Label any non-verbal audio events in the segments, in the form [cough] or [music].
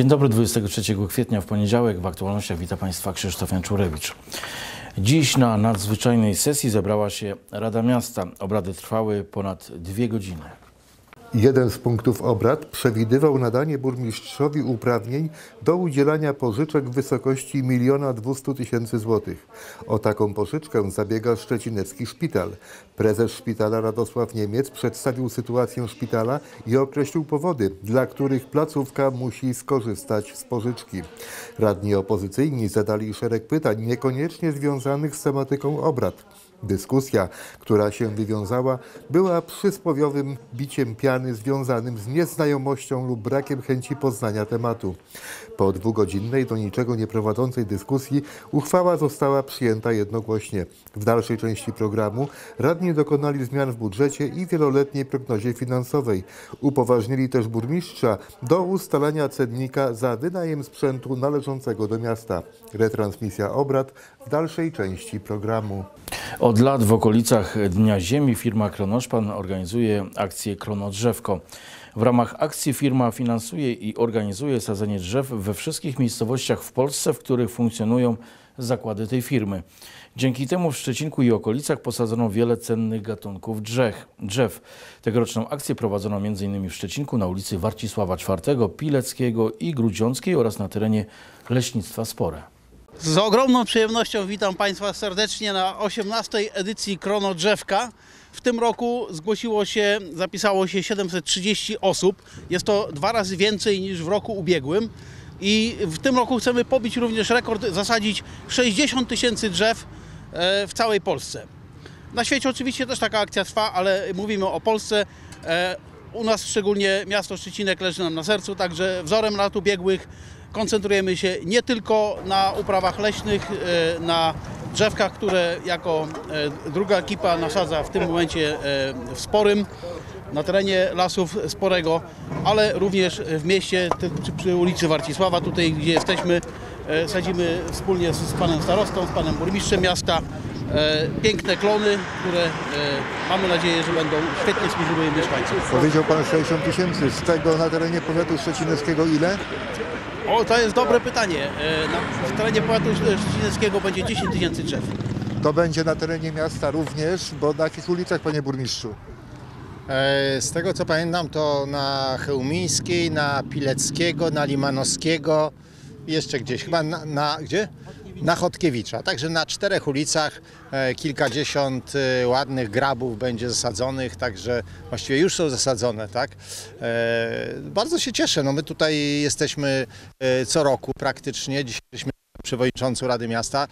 Dzień dobry, 23 kwietnia w poniedziałek w aktualnościach wita Państwa Krzysztof Janczurewicz. Dziś na nadzwyczajnej sesji zebrała się Rada Miasta. Obrady trwały ponad dwie godziny. Jeden z punktów obrad przewidywał nadanie burmistrzowi uprawnień do udzielania pożyczek w wysokości 1 200 tysięcy złotych. O taką pożyczkę zabiega Szczecinecki Szpital. Prezes szpitala Radosław Niemiec przedstawił sytuację szpitala i określił powody, dla których placówka musi skorzystać z pożyczki. Radni opozycyjni zadali szereg pytań, niekoniecznie związanych z tematyką obrad. Dyskusja, która się wywiązała, była przysłowiowym biciem piany związanym z nieznajomością lub brakiem chęci poznania tematu. Po dwugodzinnej, do niczego nie prowadzącej dyskusji uchwała została przyjęta jednogłośnie. W dalszej części programu radni dokonali zmian w budżecie i wieloletniej prognozie finansowej. Upoważnili też burmistrza do ustalania cennika za wynajem sprzętu należącego do miasta. Retransmisja obrad w dalszej części programu. Od lat w okolicach Dnia Ziemi firma Kronoszpan organizuje akcję Kronodrzewko. W ramach akcji firma finansuje i organizuje sadzenie drzew we wszystkich miejscowościach w Polsce, w których funkcjonują zakłady tej firmy. Dzięki temu w Szczecinku i okolicach posadzono wiele cennych gatunków drzew. Tegoroczną akcję prowadzono m.in. w Szczecinku na ulicy Warcisława IV, Pileckiego i Grudziąckiej oraz na terenie Leśnictwa Spore. Z ogromną przyjemnością witam Państwa serdecznie na 18. edycji Krono Drzewka. W tym roku zgłosiło się, zapisało się 730 osób. Jest to dwa razy więcej niż w roku ubiegłym. I w tym roku chcemy pobić również rekord, zasadzić 60 tysięcy drzew e, w całej Polsce. Na świecie oczywiście też taka akcja trwa, ale mówimy o Polsce. E, U nas szczególnie miasto Szczecinek leży nam na sercu, także wzorem lat ubiegłych koncentrujemy się nie tylko na uprawach leśnych, e, na drzewkach, które jako e, druga ekipa nasadza w tym momencie e, w Sporym, na terenie lasów Sporego, ale również w mieście, przy- ulicy Warcisława, tutaj gdzie jesteśmy, e, sadzimy wspólnie z, panem starostą, z panem burmistrzem miasta piękne klony, które mamy nadzieję, że będą świetnie służyły mieszkańcom. Powiedział Pan 60 tysięcy, z tego na terenie powiatu szczecineckiego ile? O, to jest dobre pytanie. E, Na, w terenie powiatu szczecineckiego będzie 10 tysięcy drzew. To będzie na terenie miasta również, bo na jakich ulicach, Panie Burmistrzu? E, Z tego co pamiętam, to na Chełmińskiej, na Pileckiego, na Limanowskiego i jeszcze gdzieś, chyba na, na gdzie? Na Chodkiewicza. Także na czterech ulicach e, kilkadziesiąt e, ładnych grabów będzie zasadzonych, także właściwie już są zasadzone, tak? E, Bardzo się cieszę. No my tutaj jesteśmy co roku praktycznie. Dzisiaj jesteśmy przewodniczącą Rady Miasta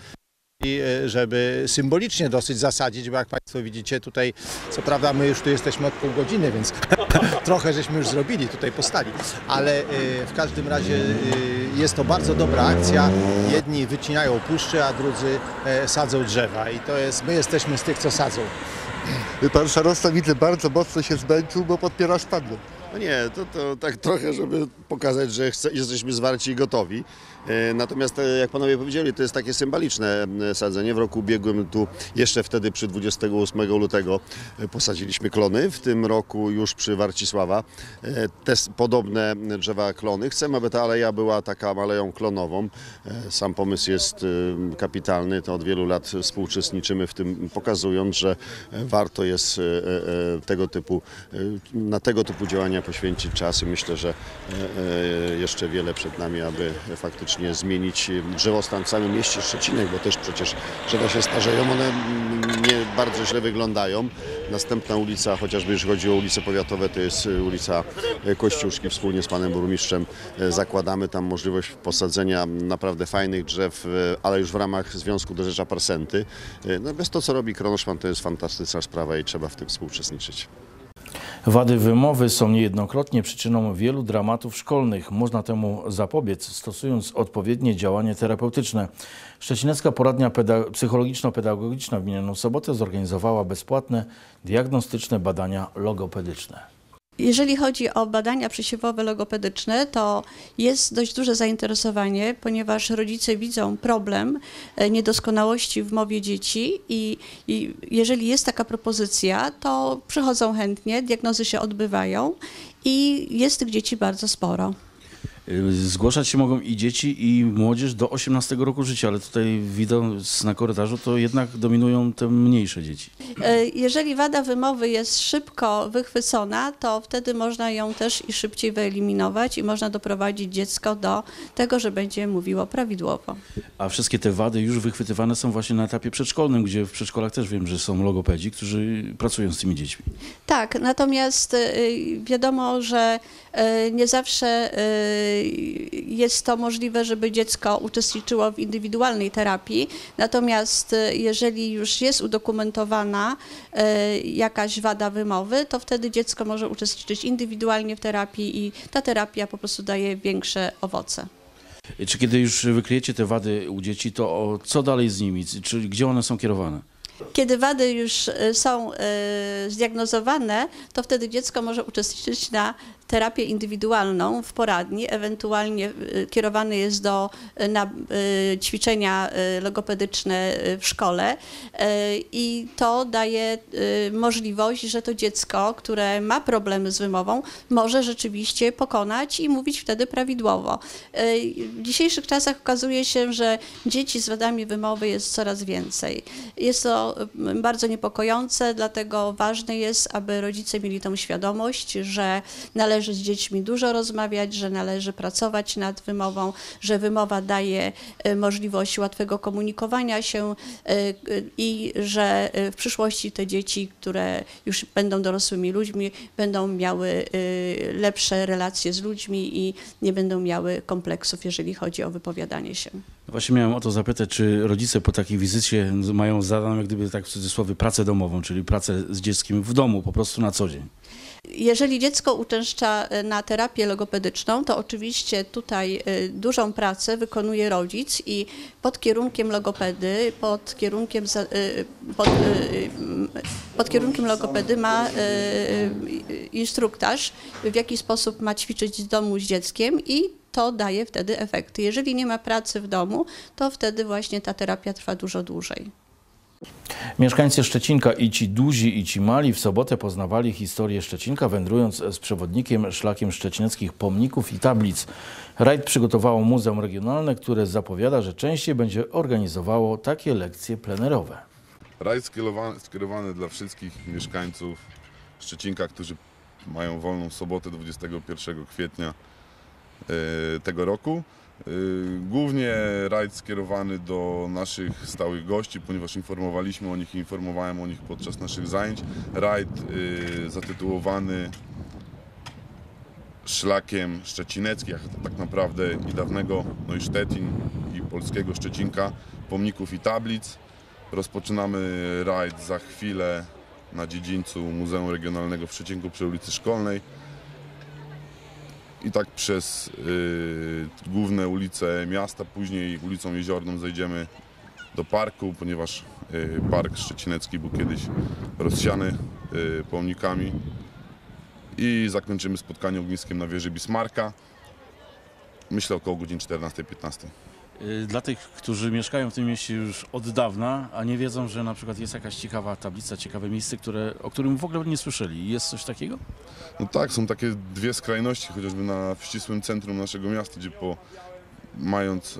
i e, żeby symbolicznie dosyć zasadzić, bo jak Państwo widzicie tutaj, co prawda my już tu jesteśmy od pół godziny, więc [laughs] trochę żeśmy już zrobili, tutaj postali, ale e, w każdym razie e, jest to bardzo dobra akcja. Jedni wycinają puszczy, a drudzy sadzą drzewa i to jest, my jesteśmy z tych, co sadzą. Pan starosta widzę bardzo mocno się zmęczył, bo podpiera szpadlem. No nie, to, to tak trochę, żeby pokazać, że chce, jesteśmy zwarci i gotowi. E, Natomiast, e, jak panowie powiedzieli, to jest takie symboliczne e, sadzenie. W roku ubiegłym tu, jeszcze wtedy przy 28 lutego posadziliśmy klony. W tym roku już przy Warcisława te podobne drzewa klony. Chcemy, aby ta aleja była taka aleją klonową. Sam pomysł jest kapitalny. To od wielu lat współuczestniczymy w tym, pokazując, że warto jest tego typu, na tego typu działania poświęcić czas i myślę, że e, e, jeszcze wiele przed nami, aby faktycznie zmienić drzewostan w samym mieście Szczecinek, bo też przecież drzewa się starzeją, one mm, nie bardzo źle wyglądają. Następna ulica, chociażby jeśli chodzi o ulice powiatowe, to jest e, ulica e, Kościuszki. Wspólnie z panem burmistrzem e, zakładamy tam możliwość posadzenia naprawdę fajnych drzew, e, ale już w ramach Związku do Rzecza Parsenty. E, bez to, co robi Kronoszpan, to jest fantastyczna sprawa i trzeba w tym współuczestniczyć. Wady wymowy są niejednokrotnie przyczyną wielu dramatów szkolnych. Można temu zapobiec, stosując odpowiednie działanie terapeutyczne. Szczecinecka Poradnia Peda- Psychologiczno-Pedagogiczna w minioną sobotę zorganizowała bezpłatne diagnostyczne badania logopedyczne. Jeżeli chodzi o badania przesiewowe logopedyczne, to jest dość duże zainteresowanie, ponieważ rodzice widzą problem e, niedoskonałości w mowie dzieci i, i jeżeli jest taka propozycja, to przychodzą chętnie, diagnozy się odbywają i jest tych dzieci bardzo sporo. Y, Zgłaszać się mogą i dzieci, i młodzież do 18 roku życia, ale tutaj widząc na korytarzu, to jednak dominują te mniejsze dzieci. E, Jeżeli wada wymowy jest szybko wychwycona, to wtedy można ją też i szybciej wyeliminować i można doprowadzić dziecko do tego, że będzie mówiło prawidłowo. A wszystkie te wady już wychwytywane są właśnie na etapie przedszkolnym, gdzie w przedszkolach też wiem, że są logopedzi, którzy pracują z tymi dziećmi. Tak, natomiast y, wiadomo, że y, nie zawsze jest to możliwe, żeby dziecko uczestniczyło w indywidualnej terapii. Natomiast y, jeżeli już jest udokumentowana y, jakaś wada wymowy, to wtedy dziecko może uczestniczyć indywidualnie w terapii i ta terapia po prostu daje większe owoce. Y, Czy kiedy już wykryjecie te wady u dzieci, to co dalej z nimi? Czy gdzie one są kierowane? Kiedy wady już y, są y, zdiagnozowane, to wtedy dziecko może uczestniczyć na terapię indywidualną w poradni, ewentualnie y, kierowany jest do, y, na y, ćwiczenia logopedyczne w szkole i to daje możliwość, że to dziecko, które ma problemy z wymową, może rzeczywiście pokonać i mówić wtedy prawidłowo. W dzisiejszych czasach okazuje się, że dzieci z wadami wymowy jest coraz więcej. Jest to y, bardzo niepokojące, dlatego ważne jest, aby rodzice mieli tą świadomość, że należy z dziećmi dużo rozmawiać, że należy pracować nad wymową, że wymowa daje y, możliwość łatwego komunikowania się y, i że y, w przyszłości te dzieci, które już będą dorosłymi ludźmi, będą miały lepsze relacje z ludźmi i nie będą miały kompleksów, jeżeli chodzi o wypowiadanie się. Właśnie miałem o to zapytać, czy rodzice po takiej wizycie mają zadaną, jak gdyby tak w cudzysłowie, pracę domową, czyli pracę z dzieckiem w domu, po prostu na co dzień. Jeżeli dziecko uczęszcza e, na terapię logopedyczną, to oczywiście tutaj e, dużą pracę wykonuje rodzic i pod kierunkiem logopedy, pod kierunkiem, e, pod, pod kierunkiem logopedy ma instruktaż, w jaki sposób ma ćwiczyć w domu z dzieckiem i to daje wtedy efekty. Jeżeli nie ma pracy w domu, to wtedy właśnie ta terapia trwa dużo dłużej. Mieszkańcy Szczecinka i ci duzi i ci mali w sobotę poznawali historię Szczecinka, wędrując z przewodnikiem szlakiem szczecineckich pomników i tablic. Rajd przygotowało Muzeum Regionalne, które zapowiada, że częściej będzie organizowało takie lekcje plenerowe. Rajd skierowany, skierowany dla wszystkich mieszkańców Szczecinka, którzy mają wolną sobotę 21 kwietnia tego roku. E, Głównie rajd skierowany do naszych stałych gości, ponieważ informowaliśmy o nich i informowałem o nich podczas naszych zajęć. Rajd e, zatytułowany szlakiem to tak naprawdę i dawnego Neusztettin i polskiego Szczecinka, pomników i tablic. Rozpoczynamy rajd za chwilę na dziedzińcu Muzeum Regionalnego w Szczecinku przy ulicy Szkolnej. I tak przez y, główne ulice miasta, później ulicą Jeziorną zejdziemy do parku, ponieważ y, park szczecinecki był kiedyś rozsiany y, pomnikami. I zakończymy spotkanie ogniskiem na wieży Bismarka. Myślę około godzin 14-15. Y, Dla tych, którzy mieszkają w tym mieście już od dawna, a nie wiedzą, że na przykład jest jakaś ciekawa tablica, ciekawe miejsce, które, o którym w ogóle nie słyszeli. Jest coś takiego? No tak, są takie dwie skrajności, chociażby na ścisłym centrum naszego miasta, gdzie po, mając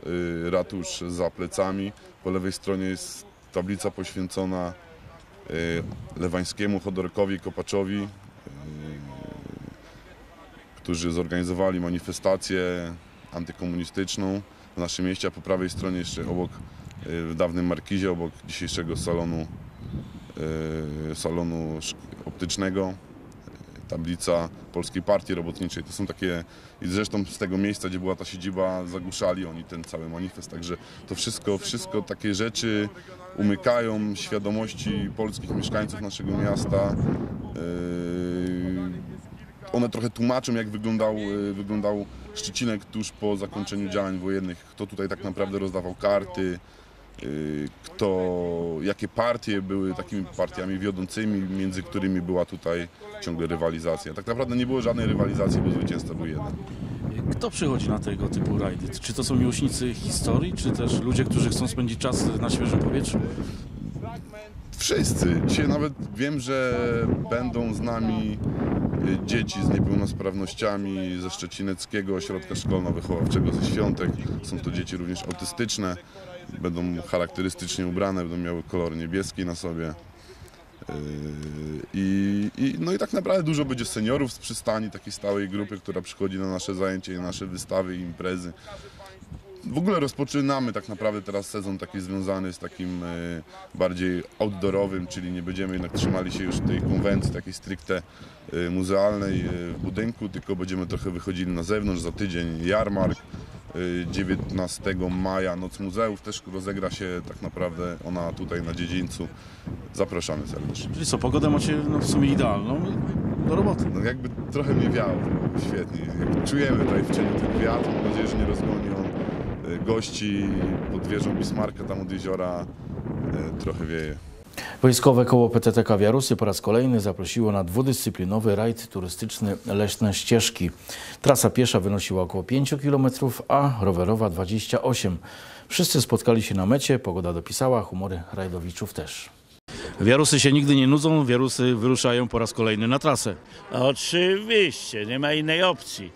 y, ratusz za plecami, po lewej stronie jest tablica poświęcona y, Lewańskiemu, Chodorkowi, Kopaczowi, y, którzy zorganizowali manifestację antykomunistyczną w naszym mieście, a po prawej stronie jeszcze obok, y, w dawnym Markizie, obok dzisiejszego salonu, y, salonu optycznego, tablica Polskiej Partii Robotniczej. To są takie, i zresztą z tego miejsca, gdzie była ta siedziba, zagłuszali oni ten cały manifest. Także to wszystko, wszystko takie rzeczy umykają świadomości polskich mieszkańców naszego miasta. One trochę tłumaczą, jak wyglądał, yy, wyglądał Szczecinek tuż po zakończeniu działań wojennych. Kto tutaj tak naprawdę rozdawał karty, yy, kto, jakie partie były takimi partiami wiodącymi, między którymi była tutaj ciągle rywalizacja. Tak naprawdę nie było żadnej rywalizacji, bo zwycięzca był jeden. Kto przychodzi na tego typu rajdy? Czy to są miłośnicy historii, czy też ludzie, którzy chcą spędzić czas na świeżym powietrzu? Wszyscy. Dzisiaj nawet wiem, że będą z nami y, dzieci z niepełnosprawnościami ze Szczecineckiego Ośrodka Szkolno-Wychowawczego ze Świątek. Są to dzieci również autystyczne. Będą charakterystycznie ubrane, będą miały kolor niebieski na sobie. Yy, I, i, no i tak naprawdę dużo będzie seniorów z przystani, takiej stałej grupy, która przychodzi na nasze zajęcia, i nasze wystawy i imprezy. W ogóle rozpoczynamy tak naprawdę teraz sezon taki związany z takim e, bardziej outdoorowym, czyli nie będziemy jednak trzymali się już tej konwencji takiej stricte e, muzealnej e, w budynku, tylko będziemy trochę wychodzili na zewnątrz. Za tydzień jarmark, e, 19 maja Noc Muzeów też rozegra się tak naprawdę ona tutaj na dziedzińcu. Zapraszamy serdecznie. Czyli co, pogodę macie no, w sumie idealną do roboty. No jakby trochę mnie wiało, świetnie. Czujemy tutaj w cieniu ten wiatr, mam nadzieję, że nie rozgoni on gości pod wieżą Bismarka tam od jeziora. E, Trochę wieje. Wojskowe koło PTTK Wiarusy po raz kolejny zaprosiło na dwudyscyplinowy rajd turystyczny Leśne Ścieżki. Trasa piesza wynosiła około 5 km, a rowerowa 28. Wszyscy spotkali się na mecie, pogoda dopisała, humory rajdowiczów też. Wiarusy się nigdy nie nudzą, wiarusy wyruszają po raz kolejny na trasę. Oczywiście, nie ma innej opcji.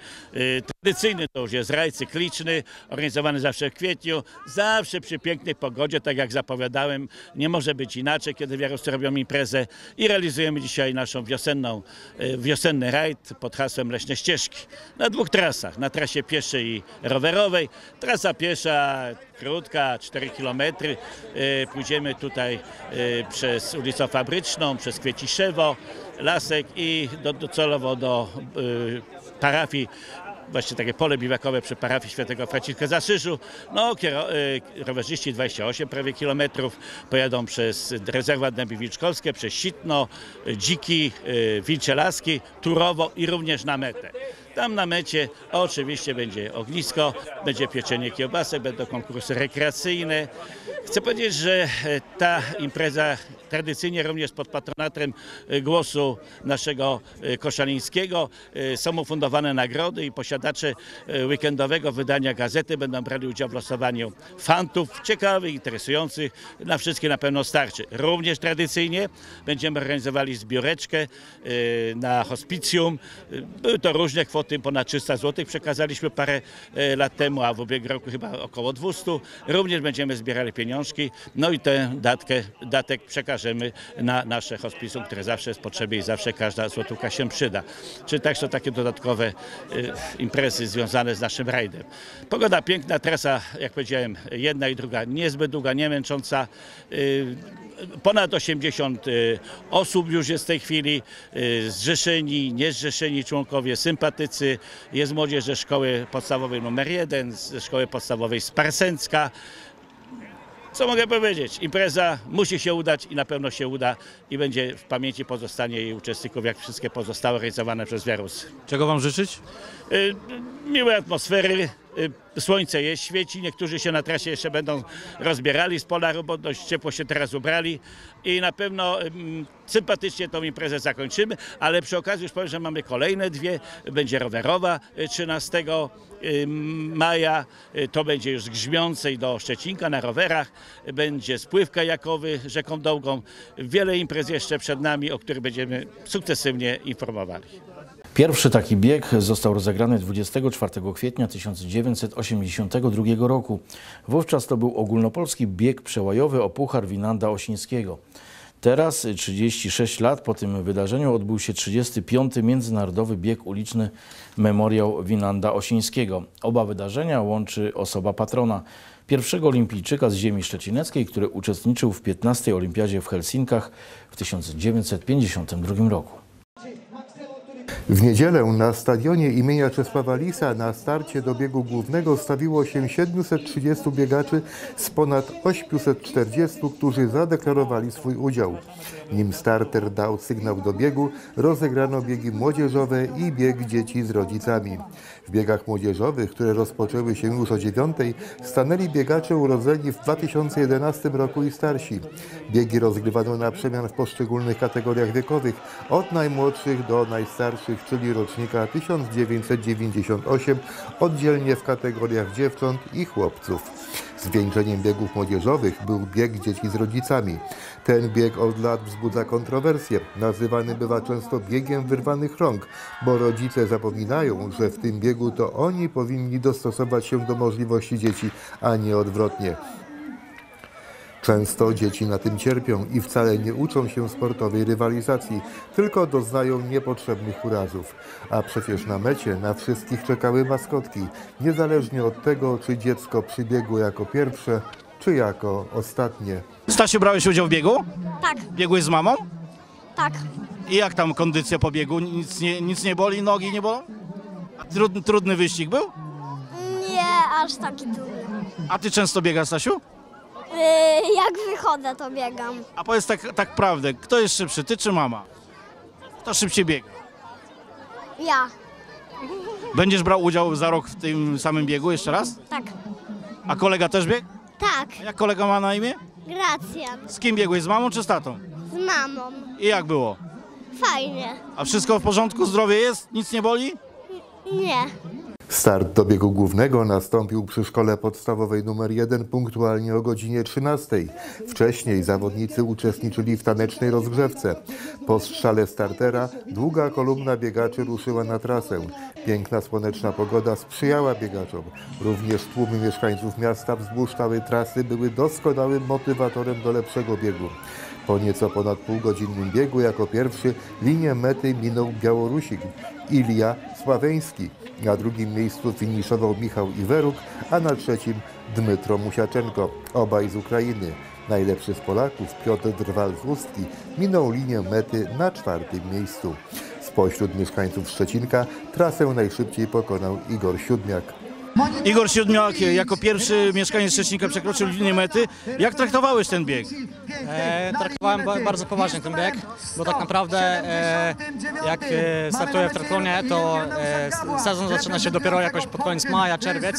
Tradycyjny to już jest raj cykliczny, organizowany zawsze w kwietniu, zawsze przy pięknej pogodzie, tak jak zapowiadałem. Nie może być inaczej, kiedy wiaruscy robią imprezę i realizujemy dzisiaj naszą wiosenną, y, wiosenny rajd pod hasłem Leśne Ścieżki. Na dwóch trasach, na trasie pieszej i rowerowej. Trasa piesza krótka, 4 km. Pójdziemy tutaj y, przez ulicę Fabryczną, przez Kwieciszewo, Lasek i do, docelowo do parafii właśnie takie pole biwakowe przy parafii świętego Franciszka Zasyżu. No, kiero, y, rowerzyści 28 prawie kilometrów pojadą przez rezerwat Dęby Wilczkowskie, przez Sitno, Dziki, y, Wilcze Laski, Turowo i również na metę. Tam na mecie oczywiście będzie ognisko, będzie pieczenie kiełbasek, będą konkursy rekreacyjne. Chcę powiedzieć, że e, ta impreza tradycyjnie również pod patronatem e, głosu naszego e, Koszalińskiego e, są ufundowane nagrody i posiadacze weekendowego wydania gazety będą brali udział w losowaniu fantów ciekawych, interesujących. Na wszystkie na pewno starczy. Również tradycyjnie będziemy organizowali zbióreczkę na hospicjum. Były to różne kwoty, ponad 300 zł. Przekazaliśmy parę lat temu, a w ubiegłym roku chyba około 200. Również będziemy zbierali pieniążki. No i tę datkę, datek przekażemy na nasze hospicjum, które zawsze jest potrzebne i zawsze każda złotówka się przyda. Czy tak są takie dodatkowe e, imprezy związane z naszym rajdem. Pogoda piękna, trasa, jak powiedziałem, jedna i druga niezbyt długa, nie męcząca. E, Ponad 80 y, osób już jest w tej chwili, y, zrzeszeni, niezrzeszeni członkowie, sympatycy. Jest młodzież ze szkoły podstawowej numer 1, ze szkoły podstawowej Sparsencka. Co mogę powiedzieć? Impreza musi się udać i na pewno się uda i będzie w pamięci pozostanie jej uczestników, jak wszystkie pozostałe realizowane przez Wiarus. Czego Wam życzyć? Y, miłej atmosfery. Y, Słońce jest, świeci. Niektórzy się na trasie jeszcze będą rozbierali z pola, bo dość ciepło się teraz ubrali. I na pewno ym, sympatycznie tą imprezę zakończymy, ale przy okazji już powiem, że mamy kolejne dwie. Będzie rowerowa y, 13 ym, maja. Y, To będzie już z Grzmiącej do Szczecinka na rowerach. Będzie spływ kajakowy rzeką Dołgą. Wiele imprez jeszcze przed nami, o których będziemy sukcesywnie informowali. Pierwszy taki bieg został rozegrany 24 kwietnia 1982 roku. Wówczas to był ogólnopolski bieg przełajowy o Puchar Winanda Osińskiego. Teraz, 36 lat po tym wydarzeniu, odbył się 35. Międzynarodowy Bieg Uliczny Memoriał Winanda Osińskiego. Oba wydarzenia łączy osoba patrona, pierwszego olimpijczyka z ziemi szczecineckiej, który uczestniczył w 15. Olimpiadzie w Helsinkach w 1952 roku. W niedzielę na stadionie imienia Czesława Lisa na starcie do biegu głównego stawiło się 730 biegaczy z ponad 840, którzy zadeklarowali swój udział. Nim starter dał sygnał do biegu, rozegrano biegi młodzieżowe i bieg dzieci z rodzicami. W biegach młodzieżowych, które rozpoczęły się już o 9, stanęli biegacze urodzeni w 2011 roku i starsi. Biegi rozgrywano na przemian w poszczególnych kategoriach wiekowych, od najmłodszych do najstarszych, czyli rocznika 1998, oddzielnie w kategoriach dziewcząt i chłopców. Zwieńczeniem biegów młodzieżowych był bieg dzieci z rodzicami. Ten bieg od lat wzbudza kontrowersje. Nazywany bywa często biegiem wyrwanych rąk, bo rodzice zapominają, że w tym biegu to oni powinni dostosować się do możliwości dzieci, a nie odwrotnie. Często dzieci na tym cierpią i wcale nie uczą się sportowej rywalizacji, tylko doznają niepotrzebnych urazów. A przecież na mecie na wszystkich czekały maskotki, niezależnie od tego, czy dziecko przybiegło jako pierwsze, czy jako ostatnie. Stasiu, brałeś udział w biegu? Tak, Biegłeś z mamą? tak. I jak tam kondycja po biegu? Nic nie, nic nie boli, nogi nie bolą? A trudny, trudny wyścig był? Nie aż taki trudny. A ty często biegasz, Stasiu? Yy, jak wychodzę, to biegam. A powiedz tak, tak prawdę, kto jest szybszy, ty czy mama? Kto szybciej biega? Ja. Będziesz brał udział za rok w tym samym biegu jeszcze raz? Tak. A kolega też biegł? Tak, A Jak kolega ma na imię? Gracjan. Z kim biegłeś, z mamą czy z tatą? Z mamą. I jak było? Fajnie. A wszystko w porządku, zdrowie jest? Nic nie boli? Nie. Start do biegu głównego nastąpił przy szkole podstawowej nr 1 punktualnie o godzinie 13. Wcześniej zawodnicy uczestniczyli w tanecznej rozgrzewce. Po strzale startera długa kolumna biegaczy ruszyła na trasę. Piękna słoneczna pogoda sprzyjała biegaczom. Również tłumy mieszkańców miasta wzdłuż trasy były doskonałym motywatorem do lepszego biegu. Po nieco ponad półgodzinnym biegu jako pierwszy linię mety minął Białorusik Ilia Sławeński. Na drugim miejscu finiszował Michał Iweruk, a na trzecim Dmytro Musiaczenko, obaj z Ukrainy. Najlepszy z Polaków, Piotr Drwal z Ustki, minął linię mety na czwartym miejscu. Spośród mieszkańców Szczecinka trasę najszybciej pokonał Igor Siódmiak. Igor Siódmiak jako pierwszy mieszkaniec Szczecinka przekroczył linię mety. Jak traktowałeś ten bieg? E, traktowałem ba- bardzo poważnie ten bieg, bo tak naprawdę e, jak e, startuję w triathlonie, to e, sezon zaczyna się dopiero jakoś pod koniec maja, czerwiec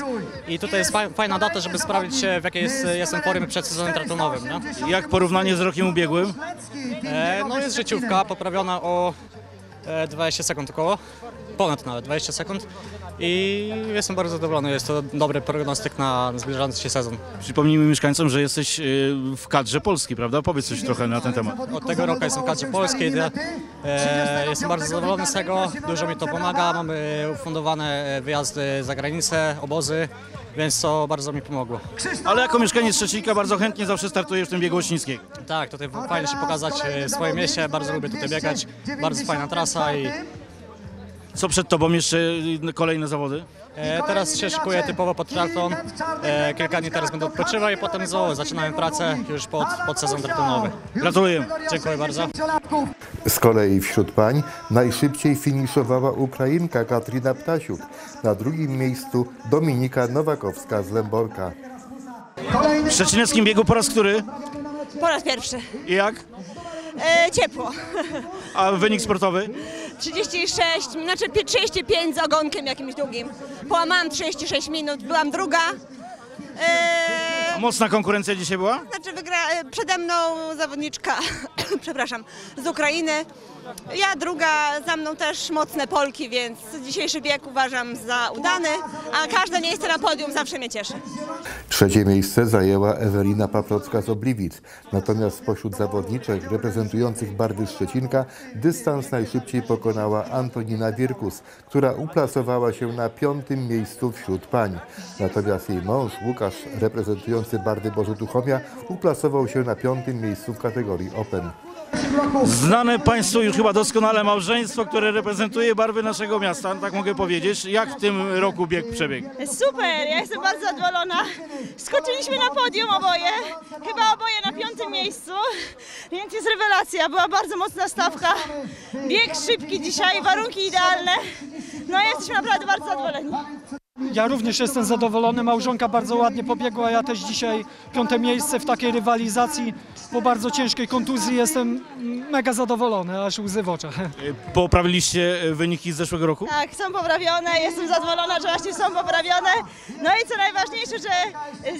i tutaj jest fa- fajna data, żeby sprawdzić się w jakiej jest, jestem formie przed sezonem triathlonowym. Nie? Jak porównanie z rokiem ubiegłym? E, no jest życiówka poprawiona o e, 20 sekund około, ponad nawet 20 sekund i jestem bardzo zadowolony, jest to dobry prognostyk na zbliżający się sezon. Przypomnijmy mieszkańcom, że jesteś y, w kadrze Polski, prawda? Powiedz coś trochę na ten temat. Od tego roku jestem w kadrze polskiej. E, jestem bardzo zadowolony z tego. Dużo mi to pomaga. Mamy ufundowane wyjazdy za granicę, obozy, więc to bardzo mi pomogło. Ale jako mieszkaniec Szczecinka bardzo chętnie zawsze startujesz w tym biegu Łośnickiego. Tak, tutaj fajnie się pokazać e, w swoim mieście. Bardzo lubię tutaj biegać. Bardzo fajna trasa i Co przed tobą jeszcze y, kolejne zawody? e, teraz się szykuję typowo pod triathlon. E, kilka dni teraz będę odpoczywał i potem znowu zaczynamy pracę już pod, pod sezon triathlonowy. Gratuluję. Dziękuję bardzo. Z kolei wśród pań najszybciej finiszowała Ukrainka Katrina Ptasiuk. Na drugim miejscu Dominika Nowakowska z Lęborka. W szczecineckim biegu po raz który? Po raz pierwszy. I jak? E, ciepło. A wynik sportowy? 36, znaczy 35 z ogonkiem jakimś długim. Połamałam 36 minut, byłam druga. E, mocna konkurencja dzisiaj była? znaczy wygra e, przede mną zawodniczka, [coughs] przepraszam, z Ukrainy. Ja druga, za mną też mocne Polki, więc dzisiejszy bieg uważam za udany, a każde miejsce na podium zawsze mnie cieszy. Trzecie miejsce zajęła Ewelina Paprocka z Obliwic. Natomiast spośród zawodniczek reprezentujących barwy Szczecinka dystans najszybciej pokonała Antonina Wirkus, która uplasowała się na piątym miejscu wśród pań. Natomiast jej mąż Łukasz, reprezentujący barwy Bożetuchomia, uplasował się na piątym miejscu w kategorii Open. Znane Państwu już chyba doskonale małżeństwo, które reprezentuje barwy naszego miasta, tak mogę powiedzieć. Jak w tym roku bieg przebiegł? Super, ja jestem bardzo zadowolona. Skoczyliśmy na podium oboje, chyba oboje na piątym miejscu, więc jest rewelacja, była bardzo mocna stawka. Bieg szybki dzisiaj, warunki idealne, no jesteśmy naprawdę bardzo zadowoleni. Ja również jestem zadowolony. Małżonka bardzo ładnie pobiegła. Ja też dzisiaj piąte miejsce w takiej rywalizacji. Po bardzo ciężkiej kontuzji jestem mega zadowolony, aż łzy w oczach. Y, Poprawiliście y, wyniki z zeszłego roku? Tak, są poprawione, jestem zadowolona, że właśnie są poprawione. No i co najważniejsze, że y,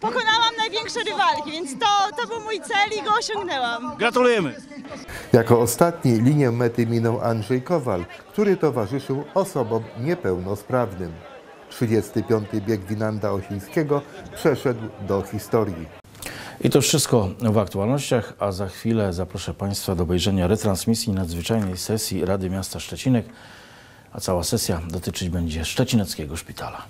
pokonałam największe rywalki, więc to, to był mój cel i go osiągnęłam. Gratulujemy. Jako ostatni linię mety minął Andrzej Kowal, który towarzyszył osobom niepełnosprawnym. 35. bieg Winanda Osińskiego przeszedł do historii. I to wszystko w aktualnościach, a za chwilę zaproszę Państwa do obejrzenia retransmisji nadzwyczajnej sesji Rady Miasta Szczecinek, a cała sesja dotyczyć będzie Szczecineckiego Szpitala.